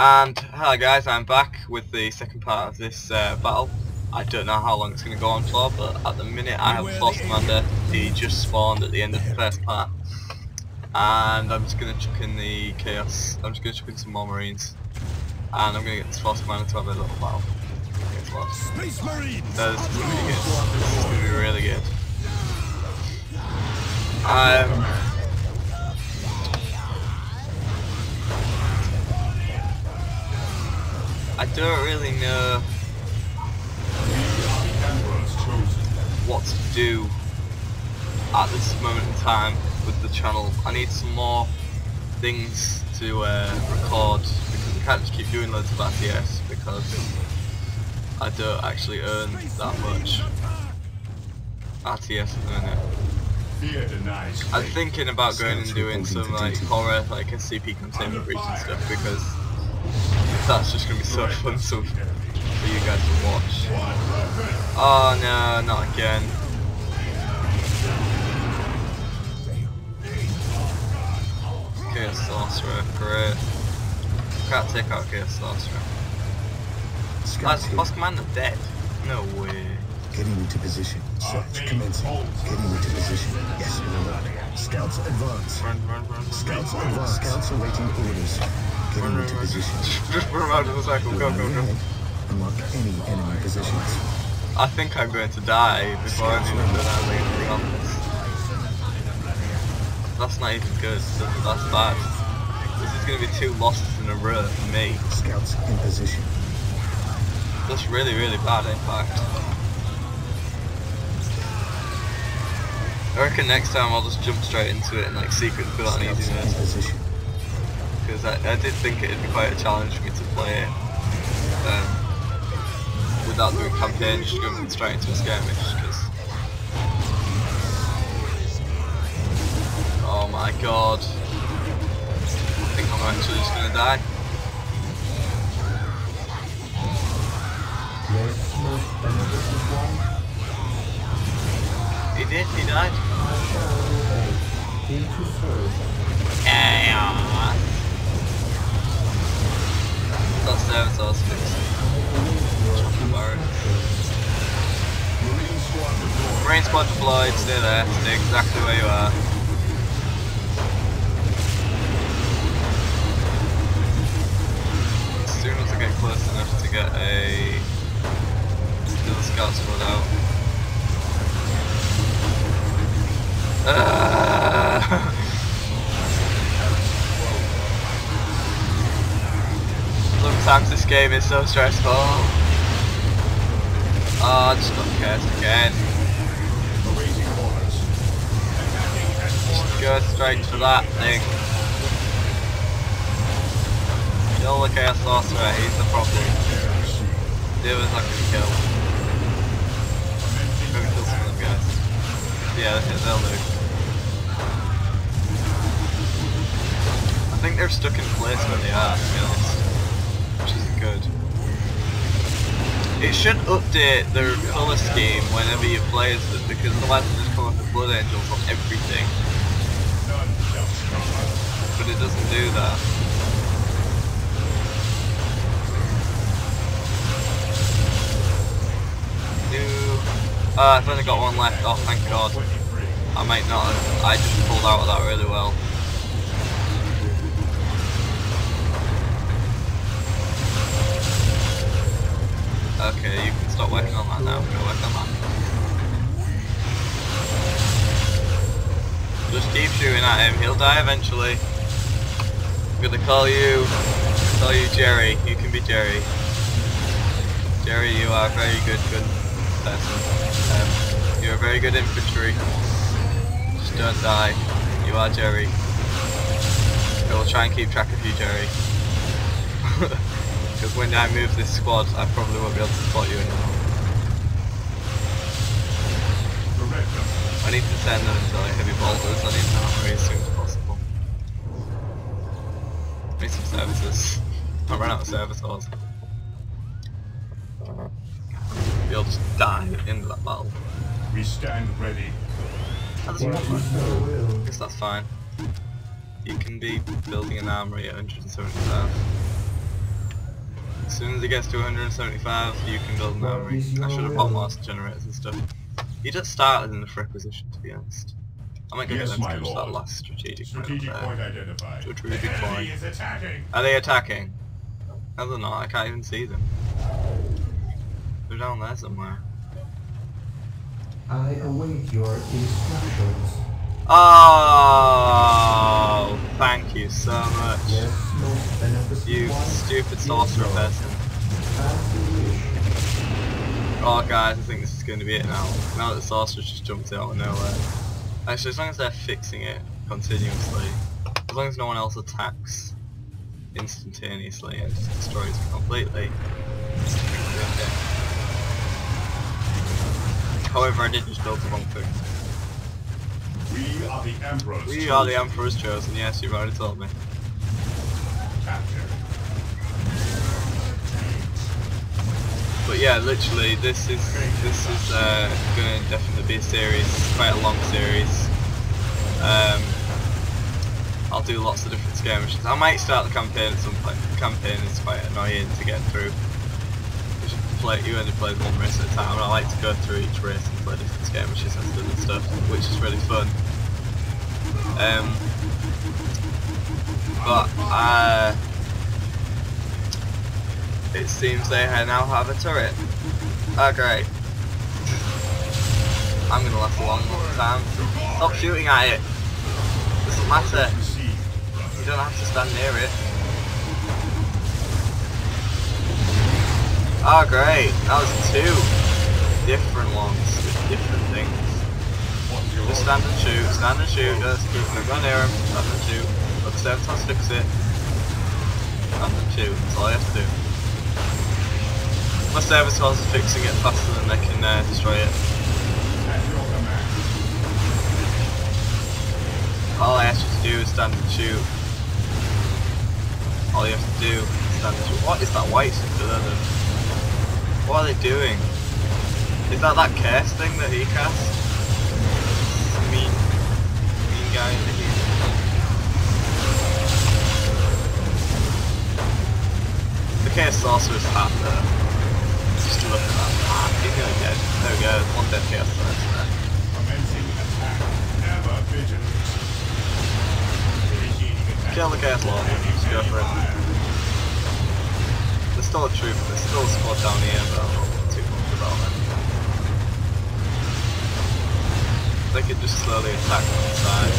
And hello guys, I'm back with the second part of this uh, battle. I don't know how long it's going to go on for, but at the minute I have Force Commander. He just spawned at the end of the first part. And I'm just going to chuck in the Chaos. I'm just going to chuck in some more Marines. And I'm going to get this Force Commander to have a little battle. Space Marines! That is be good. This is going to be really good. Um, I don't really know what to do at this moment in time with the channel. I need some more things to uh, record because I can't just keep doing loads of RTS because I don't actually earn that much RTS at the minute. I'm thinking about going and doing some like horror, like SCP containment breach and stuff because that's just gonna be so fun to, for you guys to watch. Oh no, not again. Chaos Sorcerer, great. Can't take out Chaos Sorcerer. That's Force Commander dead. No way. Getting into position. Search commencing. Getting into position. Yes, remember. Scouts advance. Run, run, run, run. Scouts advance. Scouts awaiting orders. Getting Run, into position. Just run around in the circle, go, go, go. Unlock any enemy positions. I think I'm going to die before I've even done anything on this. That's not even good, that's, bad. This is going to be two losses in a row for me. Scouts in position. That's really, really bad in fact. I reckon next time I'll just jump straight into it and like secret fill on Scouts easy position. Because I, I did think it'd be quite a challenge for me to play it. Um, without doing campaign, just going straight into a skirmish. Cause oh my god. I think I'm actually just gonna die. He did, he died. Yeah. That's servitors fixed. Marine squad deployed, stay there, stay exactly where you are. As soon as I get close enough to get a little scout squad out. Ah! Game is so stressful. Oh, I just got cursed again. Go straight for that thing. Kill the Chaos Sorcerer, he's the problem. The others I can kill. Maybe kill some of them guys. Yeah, they'll do. I think they're stuck in place where they are, to be honest It should update the colour scheme whenever you play as it because otherwise it just come up with blood angels on everything. But it doesn't do that. New. Uh, I've only got one left. Oh, thank God. I might not have. I just pulled out of that really well. Okay, you can stop working on that now. Go work on that. Just keep shooting at him. He'll die eventually. I'm gonna call you. Call you Jerry. You can be Jerry. Jerry, you are a very good, good person. Um, you're a very good infantry. Just don't die. You are Jerry. I will try and keep track of you, Jerry. Because when I move this squad, I probably won't be able to spot you anymore. I need to send them into like heavy bolters, I need to armory as soon as possible. Need some services. I ran out of servitors. You'll just die in that battle. We stand ready. That doesn't look I guess that's fine. You can be building an armory at 175. As soon as it gets to 175, you can build an What armory. I should have will? bought more generators and stuff. You just started in the requisition, to be honest. I might go Yes, get them to that last strategic, Strategic point. point there. identified. Strategic the point. is attacking. Are they attacking? No, they're not. I can't even see them. They're down there somewhere. I await your instructions. Oh, thank you so much. Yes, most beneficent You stupid sorcerer person. Oh guys, I think this is going to be it now. Now that the sorcerer's just jumped out of nowhere. Actually, as long as they're fixing it continuously, as long as no one else attacks instantaneously and just destroys it completely. okay. However, I did just build the wrong thing. We are the Emperor's We are the. Emperor's chosen, yes, you've already told me. Capture. But yeah, literally, this is this is uh, going to definitely be a series, quite a long series. Um, I'll do lots of different skirmishes. I might start the campaign at some point. The campaign is quite annoying to get through. Play, you only play one race at a time, and I like to go through each race and play different skirmishes and stuff, which is really fun. Um, but uh, it seems they now have a turret. Oh great. I'm gonna last a long time. Stop shooting at it. Doesn't matter. You don't have to stand near it. Oh great. That was two different ones with different things. Just stand and shoot, stand and shoot, just keep go near him, stand and shoot. Let the servitors fix it. Stand and shoot, that's all you have to do. My servitors are fixing it faster than they can uh, destroy it. All I ask you to do is stand and shoot. All you have to do is stand and shoot. What is that white there? What are they doing? Is that that curse thing that he cast? Mean, mean guy in the here. The chaos sorcerer's hat there. Just look at that. Ah, he's nearly dead. There we go, one dead chaos sorcerer there. Commencing attack. Ever vigilant. Initiating attack. Kill the chaos lord. Just go for it. Still a troop, there's still a squad down here, but I'm not too much about them. They could just slowly attack from the side.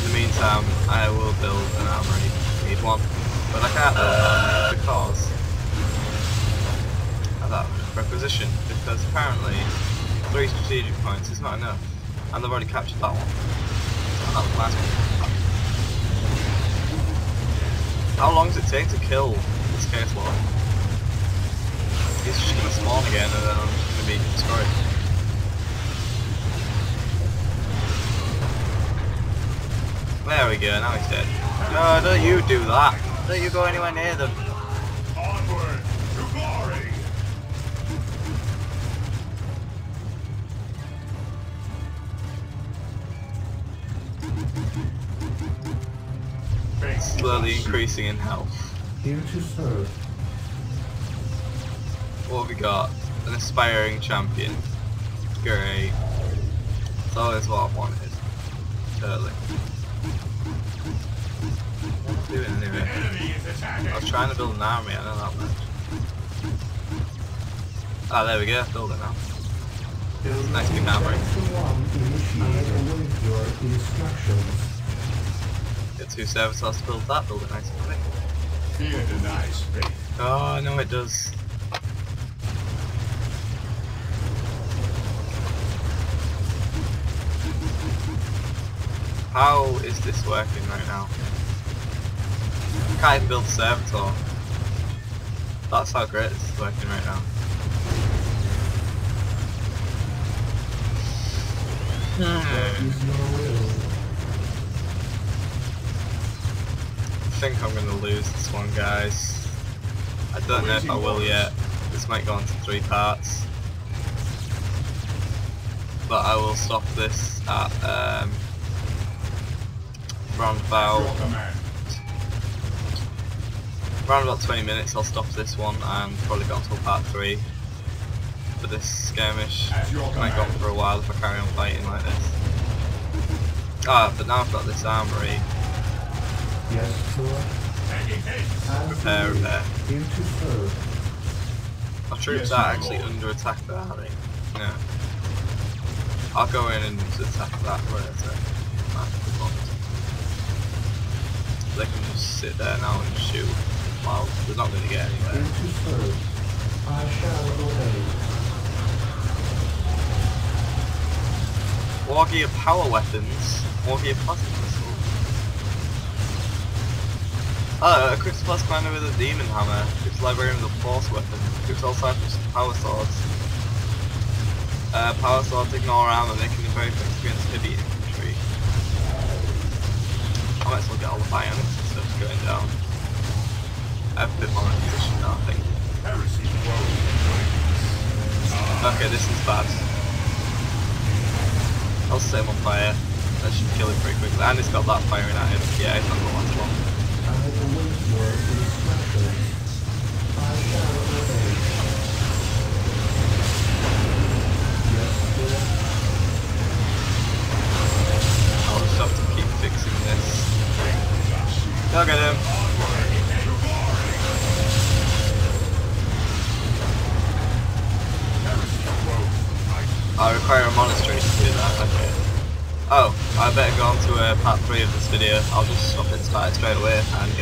In the meantime, I will build an armory. Need one. But I can't build armory because of that requisition. Because apparently three strategic points is not enough. And they've already captured that one. And that was last one. How long does it take to kill this chaos lord? He's just gonna spawn again and then I'm gonna be destroyed. There we go, now he's dead. No, don't you do that. Don't you go anywhere near them. Slowly increasing in health. Here to serve. What have we got? An aspiring champion. Great. It's always what I've wanted. Totally. What's doing The anyway? enemy is attacking. I was trying to build an army, I know that much. Ah, there we go, build it now. Building Nice big armory. Section one initiated. Your instructions. Get two servitors to build that, build it nice and quick. Fear denies faith. Oh, no, it does. How is this working right now? I can't even build a servitor. That's how great this is working right now. Hmm. is your will? I think I'm gonna lose this one, guys. I don't know if I will yet. This might go into three parts. But I will stop this at um, round about around about 20 minutes I'll stop this one and probably go until part 3 for this skirmish. Might go on for a while if I carry on fighting like this. Ah, but now I've got this armory. Repair, repair. Our troops are actually under attack there, are they? Yeah. I'll go in and attack that where it's at. Good luck. They can just sit there now and shoot. Well, they're not going to get Here anywhere. to. I shall obey. Wargear power weapons. Wargear plasma missile. Oh, a Crystal Plus Commander with a Demon Hammer. Crystal Librarian with a Force Weapon. Crystal Cypress with Power Swords. Uh, power Swords ignore armor, making them very against heavy infantry. I might as well get all the bionics instead of going down. I have a bit more in position now, I think. Okay, this is bad. I'll set him on fire. That should kill him pretty quickly. And it's got that firing at him. Yeah, it's not gonna last long. Go get him. I require a monastery to do that, okay. Oh, I better go on to uh, part 3 of this video. I'll just start it straight away and